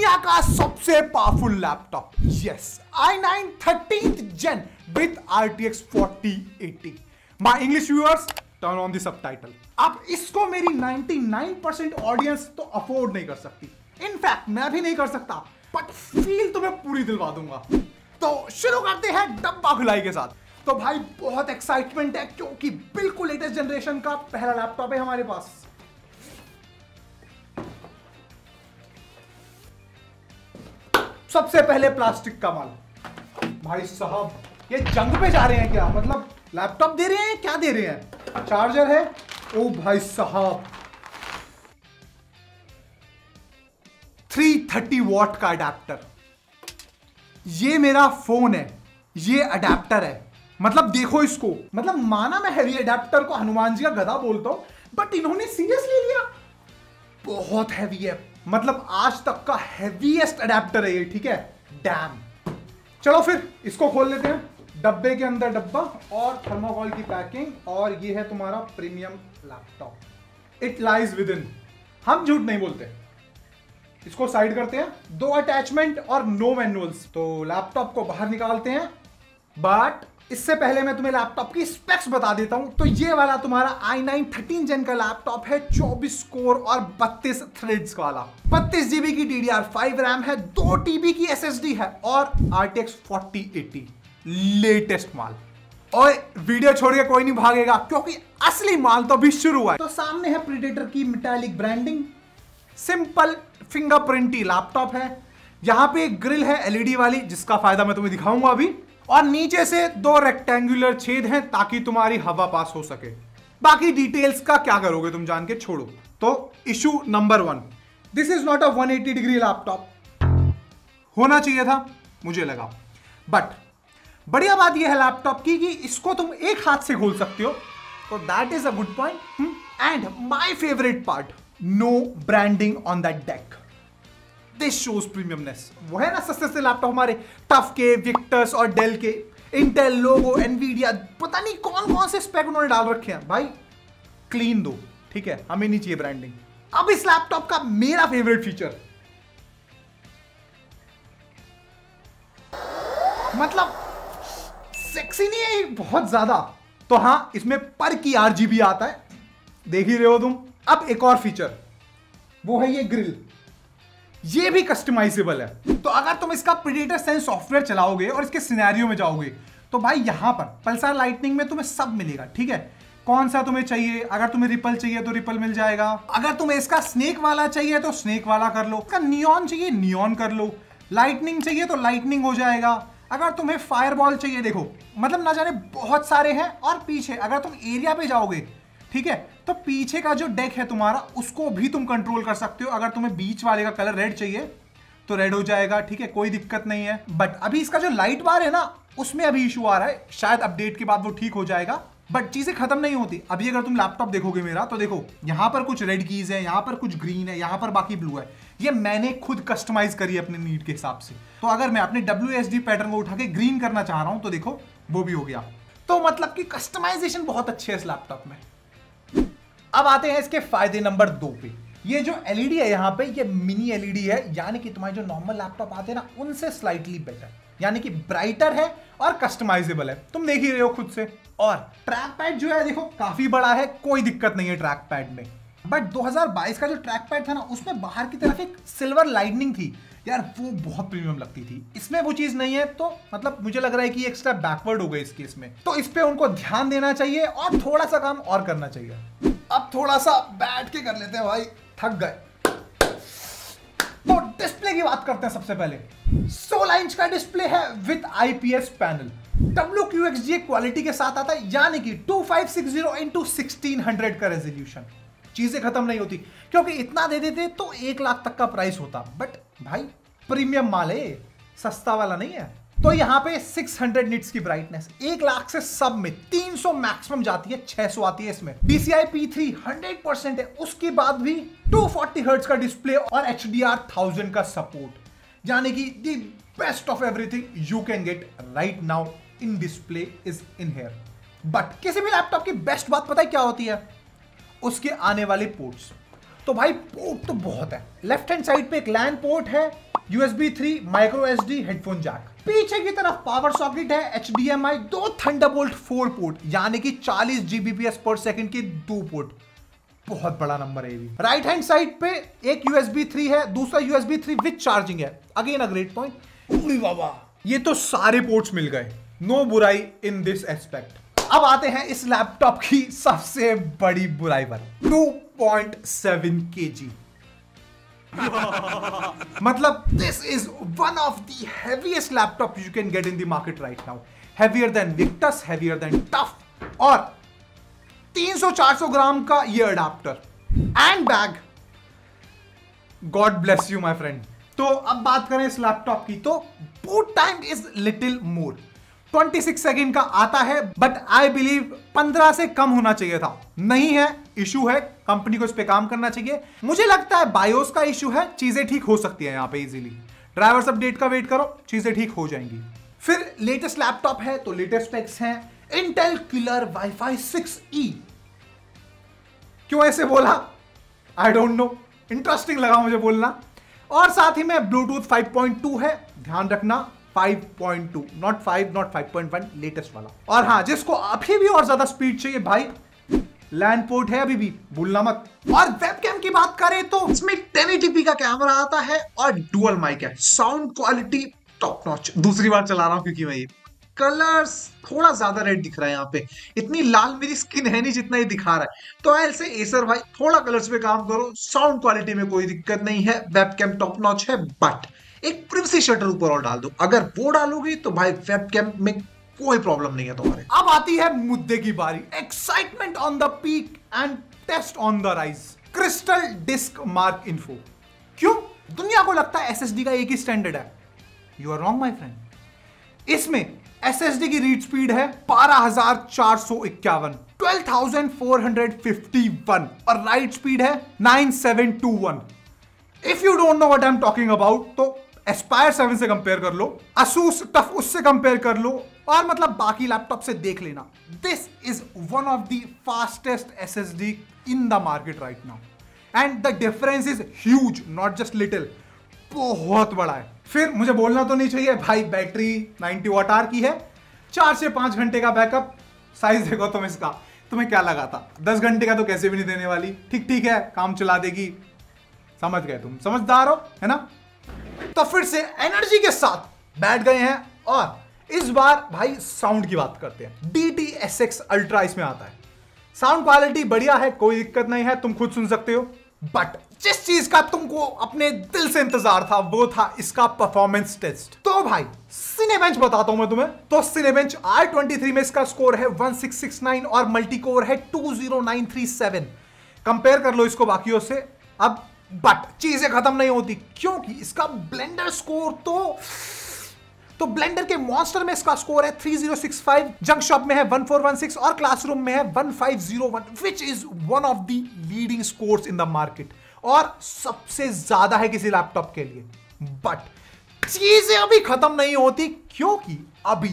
दुनिया का सबसे powerful laptop yes I nine thirteen gen with R T X forty eighty my English viewers turn on the title अब इसको मेरी 99% audience तो अफोर्ड नहीं कर सकती. इनफैक्ट मैं भी नहीं कर सकता. बट फील तो मैं पूरी दिलवा दूँगा. तो शुरू करते हैं डब्बा खुलाई के साथ. तो भाई, बहुत एक्साइटमेंट है क्योंकि बिल्कुल लेटेस्ट जनरेशन का पहला लैपटॉप है हमारे पास. सबसे पहले प्लास्टिक का माल। भाई साहब, ये जंग पे जा रहे हैं क्या? मतलब लैपटॉप दे रहे हैं क्या दे रहे हैं? चार्जर है? ओ भाई साहब। 330 वॉट का अडेप्टर ये मेरा फ़ोन है। ये अडेप्टर है। मतलब देखो इसको। मतलब माना मैं हैवी अडेप्टर को हनुमान जी का गधा बोलता हूँ बट इन्होंने सीरियसली लिया? बहुत हैवी है। मतलब आज तक का हैवीएस्ट अडेप्टर है ये, ठीक है? डैम चलो फिर, इसको खोल लेते हैं। डब्बे के अंदर डब्बा और थर्मोकॉल की पैकिंग और ये है तुम्हारा premium laptop it lies within हम झूठ नहीं बोलते। इसको साइड करते हैं। दो अटैचमेंट और नो मैनुअल्स तो लैपटॉप को बाहर निकालते हैं। बट इससे पहले मैं तुम्हें लैपटॉप की स्पेक्स बता देता हूँ। तो ये वाला तुम्हारा i9 नाइन थर्टीन जेन का लैपटॉप है 24 कोर और 32 थ्रेड्स वाला। 32 जीबी की DDR5 रैम है 2 टीबी की SSD है और RTX 4080 लेटेस्ट माल। और वीडियो छोड़ के कोई नहीं भागेगा, क्योंकि असली माल तो अभी शुरू हुआ है। तो सामने है प्रीडेटर की metallic branding simple fingerprinty laptop है। यहाँ पे एक ग्रिल है एलईडी वाली, जिसका फ़ायदा मैं तुम्हें दिखाऊँगा अभी। और नीचे से दो रेक्टेंगुलर छेद हैं ताकि तुम्हारी हवा पास हो सके। बाकी डिटेल्स का क्या करोगे तुम जान के छोड़ो। तो issue number one this is not a 180 degree laptop होना चाहिए था, मुझे लगा। बट बढ़िया बात यह है लैपटॉप की कि इसको तुम एक हाथ से खोल सकते हो। तो that is a good point and my favourite part no branding on that deck this shows premiumness वो है ना सस्ते से लैपटॉप हमारे टफ के विक्टर्स और डेल के इंटेल लोगो एनवीडिया पता नहीं कौन कौन से स्पेक उन्होंने डाल रखे हैं। भाई क्लीन दो, ठीक है? हमें नहीं चाहिए ब्रांडिंग अब इस लैपटॉप का मेरा फेवरेट फीचर मतलब सेक्सी नहीं है बहुत ज़्यादा। तो हाँ इसमें पर की आरजीबी आता है। देख ही रहे हो तुम। अब एक और फीचर वो है ये ग्रिल ये भी कस्टमाइजेबल है। तो अगर तुम इसका प्रीडेटर सेंस सॉफ्टवेयर चलाओगे और इसके सिनेरियो में जाओगे तो भाई यहाँ पर पल्सर लाइटनिंग में तुम्हें सब मिलेगा, ठीक है? कौन सा तुम्हें चाहिए? अगर तुम्हें रिपल चाहिए तो रिपल मिल जाएगा। अगर तुम्हें इसका स्नेक वाला चाहिए तो स्नेक वाला कर लो। इसका नियॉन चाहिए नियॉन कर लो। लाइटनिंग चाहिए तो लाइटनिंग हो जाएगा। अगर तुम्हें फायरबॉल चाहिए, देखो मतलब ना जाने बहुत सारे हैं और पीछे, अगर तुम एरिया पे जाओगे ठीक है? तो पीछे का जो डेक है तुम्हारा, उसको भी तुम कंट्रोल कर सकते हो। अगर तुम्हें बीच वाले का कलर रेड चाहिए तो रेड हो जाएगा, ठीक है? कोई दिक्कत नहीं है। बट अभी इसका जो लाइट बार है ना, उसमें अभी इशू आ रहा है। शायद अपडेट के बाद वो ठीक हो जाएगा। बट चीज़ें खत्म नहीं होती। अभी अगर तुम लैपटॉप देखोगे मेरा तो देखो, यहाँ पर कुछ रेड कीज है, यहाँ पर कुछ ग्रीन है, यहाँ पर बाकी ब्लू है। ये मैंने खुद कस्टमाइज करी अपने नीड के हिसाब से। तो अगर मैं अपने डब्ल्यूएसडी पैटर्न को उठा के ग्रीन करना चाह रहा हूँ तो देखो, वो भी हो गया। तो मतलब कि कस्टमाइजेशन बहुत अच्छे है इस लैपटॉप में। अब आते हैं इसके फ़ायदे नंबर दो पे। ये जो एलईडी है यहाँ पे, ये मिनी एलईडी है, यानी कि तुम्हारे जो नॉर्मल लैपटॉप आते हैं ना, उनसे स्लाइटली बेटर यानी कि ब्राइटर है और कस्टमाइजेबल है। तुम देख ही रहे हो खुद से। और ट्रैक पैड जो है, देखो, काफ़ी बड़ा है, कोई दिक्कत नहीं है ट्रैक पैड में बट 2022 का जो ट्रैक पैड था ना, उसमें बाहर की तरफ़ एक सिल्वर लाइटनिंग थी। यार, वो बहुत प्रीमियम लगती थी। इसमें वो चीज़ नहीं है तो मतलब मुझे लग रहा है कि एक स्टेप बैकवर्ड हो गए इस केस में। तो इस पे उनको ध्यान देना चाहिए और थोड़ा सा काम और करना चाहिए। अब थोड़ा सा बैठ के कर लेते हैं भाई। थक गए। तो डिस्प्ले की बात करते हैं सबसे पहले। 16 इंच का डिस्प्ले है with IPS panel WQXGA quality के साथ आता है, यानी कि 2560 इंटू सिक्सटीन का रेजोल्यूशन चीज़ें खत्म नहीं होती। क्योंकि इतना दे देते तो एक लाख तक का प्राइस होता। बट भाई प्रीमियम माल है। सस्ता वाला नहीं है। तो यहाँ पे 600 निट्स की ब्राइटनेस एक लाख से सब में 300 मैक्सिमम जाती है 600 आती है इसमें। PCI P3 100 परसेंट है, उसके बाद भी 240 हर्ट्ज का डिस्प्ले और HDR 1000 का सपोर्ट यानी कि the best of everything you can get right now in display is in here but किसी भी लैपटॉप की बेस्ट बात पता है क्या होती है? उसके आने वाले पोर्ट्स तो भाई पोर्ट तो बहुत है। लेफ़्ट हैंड साइड पे एक लैंड पोर्ट है USB three micro D headphone jack पीछे की तरफ़ पावर सॉकेट है आई दो थंडरबोल्ट फोर पोर्ट यानी कि 40 जीबीपीएस पर सेकंड की दो पोर्ट बहुत बड़ा नंबर है भी. राइट हैंड साइड पे एक यूएसबी थ्री है, दूसरा यूएसबी थ्री विथ चार्जिंग है. अगेन अ ग्रेट पॉइंट बाबा ये तो सारे पोर्ट्स मिल गए. नो बुराई इन दिस एस्पेक्ट अब आते हैं इस लैपटॉप की सबसे बड़ी बुराई पर. 2.7 केजी मतलब this is one of the heaviest laptop you can get in the market right now heavier than Victus heavier than TUF और 300-400 ग्राम का ये adapter and bag god bless you my friend तो अब बात करें इस लैपटॉप की तो boot time is little more 26 second का आता है बट आई बिलीव 15 से कम होना चाहिए था। नहीं है इशू है कंपनी को इस पे काम करना चाहिए। मुझे लगता है बायोस का इशू है, चीज़ें ठीक हो सकती है यहाँ पे इजीली ड्राइवर्स अपडेट का वेट करो, चीज़ें ठीक हो जाएँगी। फिर लेटेस्ट लैपटॉप है तो लेटेस्ट स्पेक्स हैं इंटेल किलर वाईफाई 6e क्यों ऐसे बोला? आई डोंट नो इंटरेस्टिंग लगा मुझे बोलना। और साथ ही में ब्लूटूथ 5.2 है, ध्यान रखना। 5.2 नॉट 5 नॉट 5.1 लेटेस्ट वाला। और हाँ जिसको अभी भी और ज़्यादा स्पीड चाहिए, भाई लैंड पोर्ट है अभी भी, भूलना मत। और वेबकैम की बात करें तो इसमें 1080p का कैमरा आता है और डुअल माइक है। साउंड क्वालिटी टॉप नॉच दूसरी बार चला रहा हूँ, क्योंकि भाई कलर्स थोड़ा ज़्यादा रेड दिख रहा है यहाँ पे। इतनी लाल मेरी स्किन है नहीं जितना ये दिखा रहा है। तो ऐसे एसर भाई, थोड़ा कलर्स पे काम करो। साउंड क्वालिटी में कोई दिक्कत नहीं है। वेबकैम टॉप नॉच है बट एक प्रिवसी शटर ऊपर और डाल दो। अगर वो डालोगी तो भाई वेबकैम में कोई प्रॉब्लम नहीं है तुम्हारे। अब आती है मुद्दे की बारी। Excitement on the peak and test on the rise crystal disk mark info क्यों? दुनिया को लगता है एसएसडी का एक ही स्टैंडर्ड है। You are wrong my friend इसमें एसएसडी की रीड स्पीड है बारह हज़ार चार सौ इक्यावन। Twelve thousand four hundred fifty one और राइट स्पीड है nine seven two one if you don't know what I am talking about तो एस्पायर सेवन से कंपेयर कर लो असूस टफ उससे कंपेयर कर लो, और मतलब बाकी लैपटॉप से देख लेना। This is one of the fastest S S D in the market right now and the difference is huge not just little बहुत बड़ा है। फिर मुझे बोलना तो नहीं चाहिए, भाई, बैटरी 90 वॉट आर की है, चार से पाँच घंटे का बैकअप साइज़ देखो तुम इसका, तुम्हें क्या लगा था? दस घंटे का तो कैसे भी नहीं देने वाली। ठीक ठीक है, काम चला देगी। समझ गए तुम, समझदार हो, है ना? तो फिर से एनर्जी के साथ बैठ गए हैं और इस बार भाई साउंड की बात करते हैं। D T S X ultra इसमें आता है। साउंड क्वालिटी बढ़िया है, कोई दिक्कत नहीं है, तुम खुद सुन सकते हो। बट जिस चीज़ का तुमको अपने दिल से इंतज़ार था, वो था इसका परफॉर्मेंस टेस्ट तो भाई सिनेबेंच बताता हूँ मैं तुम्हें। तो सिनेबेंच आर ट्वेंटी थ्री में इसका स्कोर है 1669 और मल्टी कोर है 20937 कंपेयर कर लो इसको बाकियों से। अब बट चीज़ें खत्म नहीं होती। क्योंकि इसका ब्लेंडर स्कोर तो तो ब्लेंडर के मॉन्स्टर में इसका स्कोर है 3065 जंक शॉप में है 1416 और क्लासरूम में है 1501 which is one of the leading scores in the market और सबसे ज़्यादा है किसी लैपटॉप के लिए। बट चीज़ें अभी खत्म नहीं होती क्योंकि अभी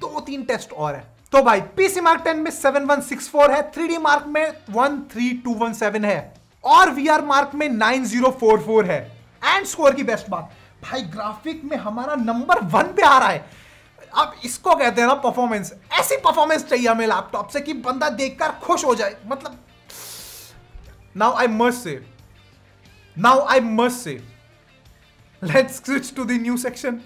दो तीन टेस्ट और है। तो भाई पीसी मार्क 10 में 7164 है 3डी मार्क में 13217 है। और वी आर मार्क में 9044 है. एंड स्कोर की बेस्ट बात. भाई ग्राफिक में हमारा नंबर वन पे आ रहा है. अब इसको कहते हैं ना परफॉर्मेंस ऐसी परफॉर्मेंस चाहिए हमें लैपटॉप से कि बंदा देखकर खुश हो जाए. मतलब now I must say now I must say let's switch to the new section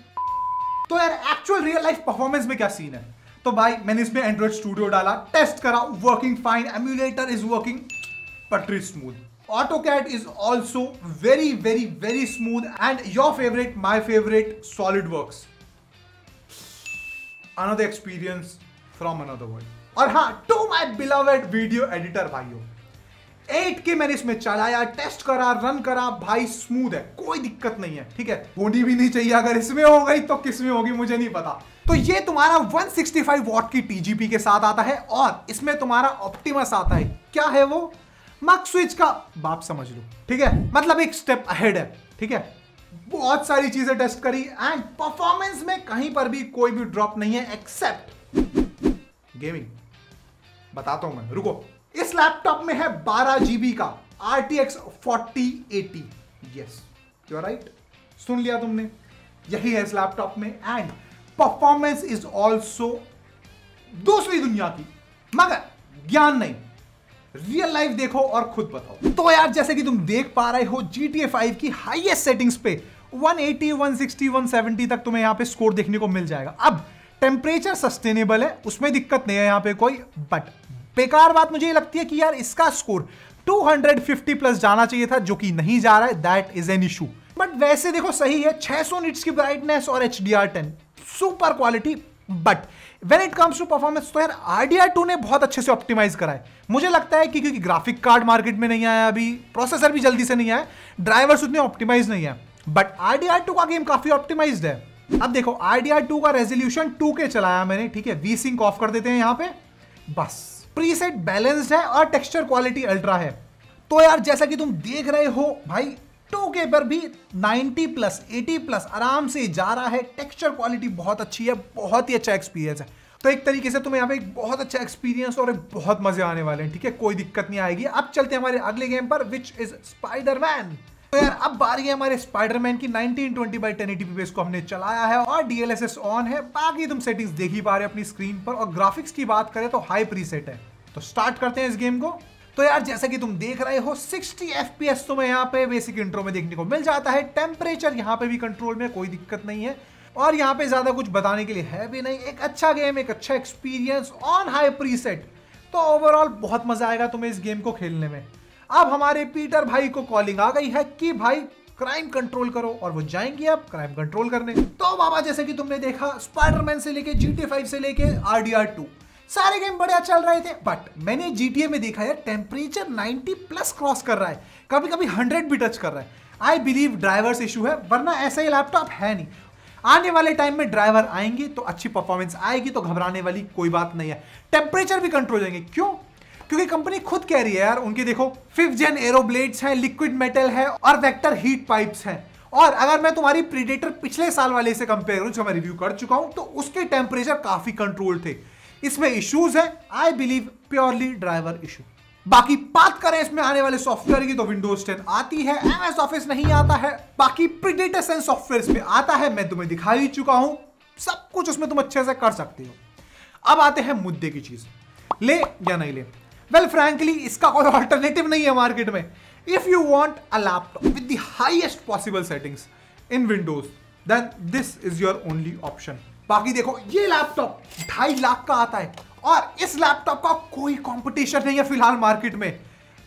तो यार एक्चुअल रियल लाइफ परफॉर्मेंस में क्या सीन है? तो भाई, मैंने इसमें एंड्रॉइड स्टूडियो डाला टेस्ट करा working fine emulator is working पटरी smooth AutoCAD is also very, very, very smooth and your favorite, my favorite, SolidWorks. Another experience from another world. और हाँ to my beloved video editor भाइयों 8K मैंने इसमें चलाया test करा run करा भाई स्मूथ है कोई दिक्कत नहीं है ठीक है होनी भी नहीं चाहिए अगर इसमें हो गई तो किसमें होगी मुझे नहीं पता तो ये तुम्हारा 165 वॉट की टीजीपी के साथ आता है और इसमें तुम्हारा ऑप्टिमस आता है क्या है वो मक स्विच का बाप समझ लो, ठीक है? मतलब एक स्टेप अहेड है, ठीक है? बहुत सारी चीज़ें टेस्ट करी एंड परफॉर्मेंस में कहीं पर भी कोई भी ड्रॉप नहीं है एक्सेप्ट गेमिंग बताता हूँ मैं, रुको। इस लैपटॉप में है 12 जीबी का R T X forty eighty yes you right सुन लिया तुमने? यही है इस लैपटॉप में एंड परफॉर्मेंस इज़ ऑल्सो दूसरी दुनिया की, मगर ज्ञान नहीं। रियल लाइफ देखो और खुद बताओ। तो यार जैसे कि तुम देख पा रहे हो जी टी की हाईएस्ट सेटिंग्स पे 180, 160, 170 तक तुम्हें यहाँ पे स्कोर देखने को मिल जाएगा। अब टेम्परेचर सस्टेनेबल है उसमें दिक्कत नहीं है यहाँ पे कोई बट बेकार बात मुझे लगती है कि यार इसका स्कोर 250 प्लस जाना चाहिए था जो कि नहीं जा रहा है that is an issue but वैसे देखो सही है 600 निट्स की ब्राइटनेस और H D R ten super quality but when it comes to performance तो यार आरडीआर टू ने बहुत अच्छे से ऑप्टिमाइज करा है। मुझे लगता है कि क्योंकि ग्राफिक कार्ड मार्केट में नहीं आया अभी प्रोसेसर भी जल्दी से नहीं आया ड्राइवर्स उतने ऑप्टिमाइज नहीं है। बट आरडीआर टू का गेम काफ़ी ऑप्टिमाइज है। अब देखो आरडीआर टू का रेजोल्यूशन टू के चलाया मैंने, ठीक है? वी सिंक ऑफ़ कर देते हैं यहाँ पे। बस प्रीसेट बैलेंस्ड है और टेक्सचर क्वालिटी अल्ट्रा है। तो यार जैसा कि तुम देख रहे हो, भाई टू के पर भी 90 प्लस 80 प्लस, आराम से जा रहा है। टेक्सचर क्वालिटी बहुत अच्छी है, बहुत ही अच्छा एक्सपीरियंस है। तो एक तरीके से तुम्हें यहाँ पे एक बहुत अच्छा एक्सपीरियंस और एक बहुत मज़े आने वाले हैं, ठीक है? कोई दिक्कत नहीं आएगी। अब चलते हैं हमारे अगले गेम पर विच इज़ स्पाइडरमैन तो यार, अब बारी है हमारे स्पाइडरमैन की 1920 बाई 1080p पे इसको हमने चलाया है और डीएलएसएस ऑन है। बाकी तुम सेटिंग्स देख ही पा रहे हो अपनी स्क्रीन पर और ग्राफिक्स की बात करें तो हाई प्रीसेट है। तो स्टार्ट करते हैं इस गेम को। तो यार, जैसा कि तुम देख रहे हो 60 एफ़ तुम्हें यहाँ पे बेसिक इंट्रो में देखने को मिल जाता है। टेम्परेचर यहाँ पे भी कंट्रोल में, कोई दिक्कत नहीं है। और यहाँ पे ज़्यादा कुछ बताने के लिए है भी नहीं। एक अच्छा गेम एक अच्छा एक्सपीरियंस ऑन हाई प्रीसेट तो ओवरऑल बहुत मज़ा आएगा तुम्हें इस गेम को खेलने में। अब हमारे पीटर भाई को कॉलिंग आ गई है कि भाई क्राइम कंट्रोल करो। और वो जाएँगे अब क्राइम कंट्रोल करने। तो बाबा, जैसे कि तुमने देखा स्पाइडरमैन से लेके जीटी फाइव से लेके आरडीआर टू सारे गेम बढ़िया चल रहे थे बट मैंने जीटीए में देखा यार टेम्परेचर 90 प्लस क्रॉस कर रहा है। कभी कभी 100 भी टच कर रहा है। आई बिलीव ड्राइवर्स इशू है, वरना ऐसा ही लैपटॉप है नहीं। आने वाले टाइम में ड्राइवर आएँगे तो अच्छी परफॉर्मेंस आएगी तो घबराने वाली कोई बात नहीं है। टेम्परेचर भी कंट्रोल जाएँगे। क्यों? क्योंकि कंपनी खुद कह रही है, यार, उनकी देखो फिफ्थ जेन एरोब्लेड्स हैं लिक्विड मेटल है और वेक्टर हीट पाइप्स हैं। और अगर मैं तुम्हारी प्रीडेटर पिछले साल वाले से कंपेयर करूँ, जो मैं रिव्यू कर चुका हूँ तो उसके टेम्परेचर काफ़ी कंट्रोल थे। इसमें इश्यूज़ है I believe purely driver issue बाकी बात करें इसमें आने वाले सॉफ्टवेयर की तो विंडोज़ 10 आती है एमएस ऑफ़िस नहीं आता है बाकी प्रीडेटर सेंस सॉफ्टवेयर इसमें आता है मैं तुम्हें दिखा ही चुका हूँ। सब कुछ उसमें तुम अच्छे से कर सकते हो। अब आते हैं मुद्दे की चीज़। ले या नहीं ले? वेल well, फ्रैंकली इसका कोई ऑल्टरनेटिव नहीं है मार्केट में। If you want a laptop with the highest possible settings in Windows then this is your only option बाकी देखो, ये लैपटॉप ढाई लाख का आता है और इस लैपटॉप का कोई कंपटीशन नहीं है फ़िलहाल मार्केट में।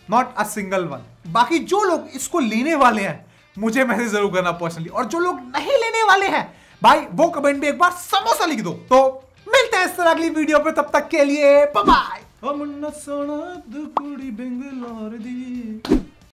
नॉट अ सिंगल वन बाकी जो लोग इसको लेने वाले हैं, मुझे मैसेज ज़रूर करना पर्सनली और जो लोग नहीं लेने वाले हैं, भाई, वो कमेंट में एक बार समोसा लिख दो। तो मिलते हैं इस तरह अगली वीडियो पे, तब तक के लिए बाय